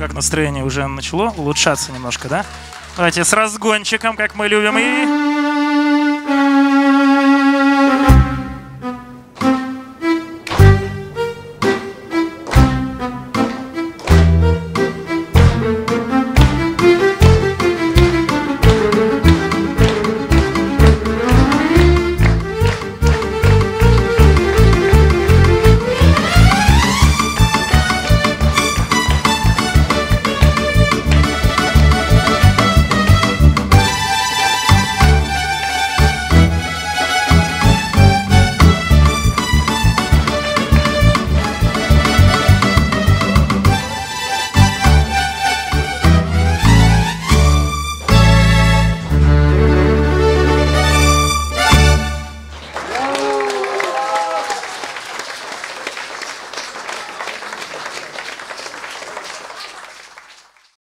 Как Настроение уже начало улучшаться немножко, да? Давайте с разгончиком, как мы любим. И